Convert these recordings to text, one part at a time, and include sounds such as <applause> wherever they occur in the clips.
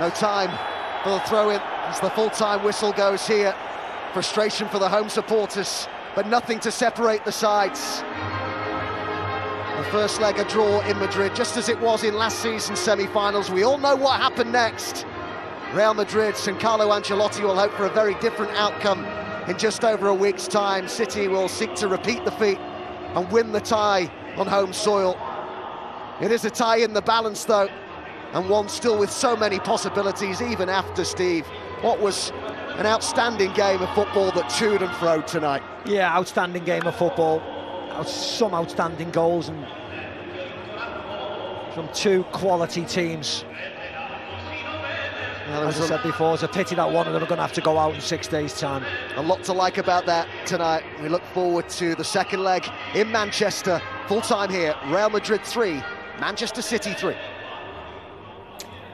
No time for the throw-in as the full-time whistle goes here. Frustration for the home supporters, but nothing to separate the sides. The first leg a draw in Madrid, just as it was in last season's semi-finals. We all know what happened next. Real Madrid and Carlo Ancelotti will hope for a very different outcome in just over a week's time. City will seek to repeat the feat and win the tie on home soil. It is a tie in the balance, though, and one still with so many possibilities, even after Steve. What was an outstanding game of football that toed and fro tonight. Yeah, outstanding game of football. Some outstanding goals and from two quality teams. Well, As I said before, it's a pity that one of them are going to have to go out in six days' time. A lot to like about that tonight. We look forward to the second leg in Manchester. Full time here, Real Madrid 3, Manchester City 3.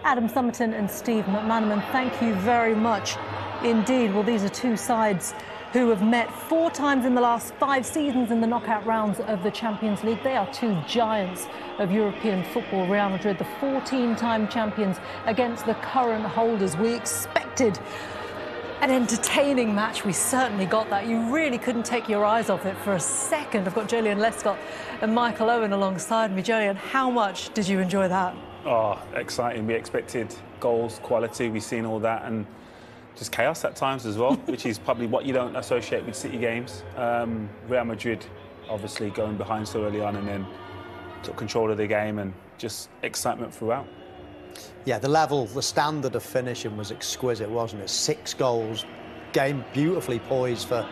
Adam Summerton and Steve McManaman, thank you very much indeed. Well, these are two sides who have met four times in the last five seasons in the knockout rounds of the Champions League. They are two giants of European football. Real Madrid, the 14-time champions against the current holders. We expected an entertaining match. We certainly got that. You really couldn't take your eyes off it for a second. I've got Joleon Lescott and Michael Owen alongside me. Joleon, how much did you enjoy that? Oh, exciting. We expected goals, quality. We've seen all that. And just chaos at times as well, <laughs> which is probably what you don't associate with City games. Um, Real Madrid, obviously, going behind so early on and then took control of the game and just excitement throughout. Yeah, the level, the standard of finishing was exquisite, wasn't it? Six goals, game beautifully poised for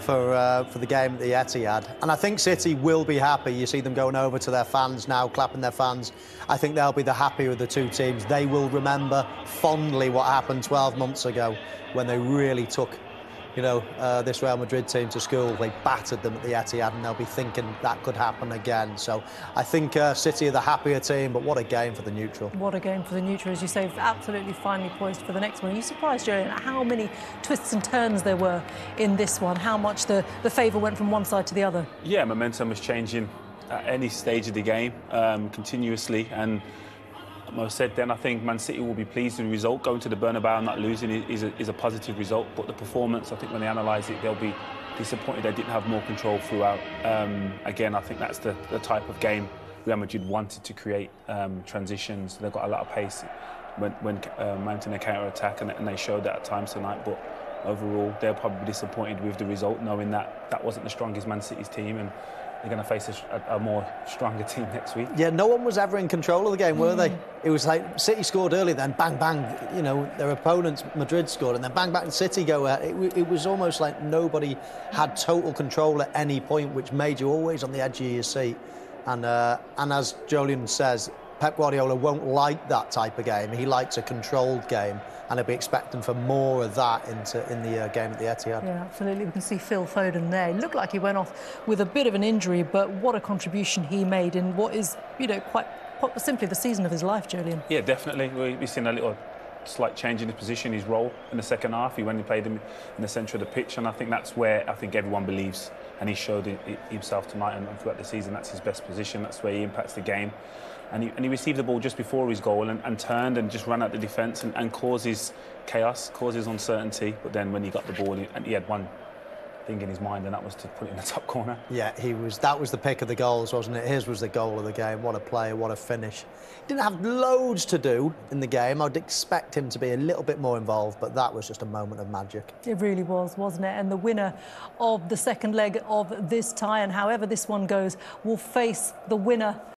for uh, for the game at the Etihad. And I think City will be happy. You see them going over to their fans now, clapping their fans. I think they'll be the happier of the two teams. They will remember fondly what happened 12 months ago when they really took you know, uh, this Real Madrid team to school. They battered them at the Etihad, and they'll be thinking that could happen again. So I think uh, City are the happier team, but what a game for the neutral. What a game for the neutral, as you say, absolutely finely poised for the next one. Are you surprised, Joey, at how many twists and turns there were in this one? How much the, the favour went from one side to the other? Yeah, momentum was changing at any stage of the game um, continuously, and I said then I think Man City will be pleased with the result. Going to the Bernabeu and not losing is a, is a positive result. But the performance, I think when they analyse it, they'll be disappointed they didn't have more control throughout. Um, again, I think that's the, the type of game Real Madrid wanted to create um, transitions. They've got a lot of pace when, when uh, mounting a counter attack, and, and, they showed that at times tonight. But overall, they're probably disappointed with the result, knowing that that wasn't the strongest Man City's team. And they're going to face a, a, more stronger <laughs> team next week. Yeah, no one was ever in control of the game, were mm. they? It was like City scored early, then bang, bang, you know, their opponents, Madrid scored, and then bang, bang, City go out. It, it was almost like nobody had total control at any point, which made you always on the edge of your seat. And, uh, and as Joleon says, Pep Guardiola won't like that type of game. He likes a controlled game, and he'll be expecting for more of that into in the uh, game at the Etihad. Yeah, absolutely. We can see Phil Foden there. It looked like he went off with a bit of an injury, but what a contribution he made in what is, you know, quite, quite simply the season of his life, Joleon. Yeah, definitely. We've seen a little slight change in his position, his role in the second half. He went and played him in the centre of the pitch, and I think that's where I think everyone believes, and he showed himself tonight and throughout the season. That's his best position. That's where he impacts the game. And he, and he received the ball just before his goal and, and turned and just ran out the defence and, and causes chaos, causes uncertainty. But then when he got the ball, and he had one thing in his mind, and that was to put it in the <laughs> top corner. Yeah, he was. That was the pick of the goals, wasn't it? His was the goal of the game. What a player! What a finish. Didn't have loads to do in the game. I'd expect him to be a little bit more involved, but that was just a moment of magic. It really was, wasn't it? And the winner of the second leg of this tie, and however this one goes, will face the winner